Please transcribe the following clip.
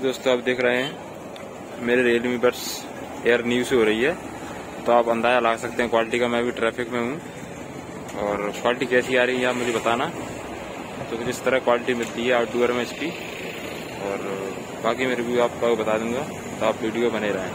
दोस्तों, आप देख रहे हैं, मेरे रियलमी बर्स एयर न्यू से हो रही है। तो आप अंदाज़ा लगा सकते हैं क्वालिटी का, मैं भी ट्रैफ़िक में हूँ। और क्वालिटी कैसी आ रही है, आप मुझे बताना। तो कुछ इस तरह क्वालिटी मिलती है आउटडोर में इसकी। और बाकी मैं रिव्यू आपको बता दूँगा तो आप वीडियो बने रहें।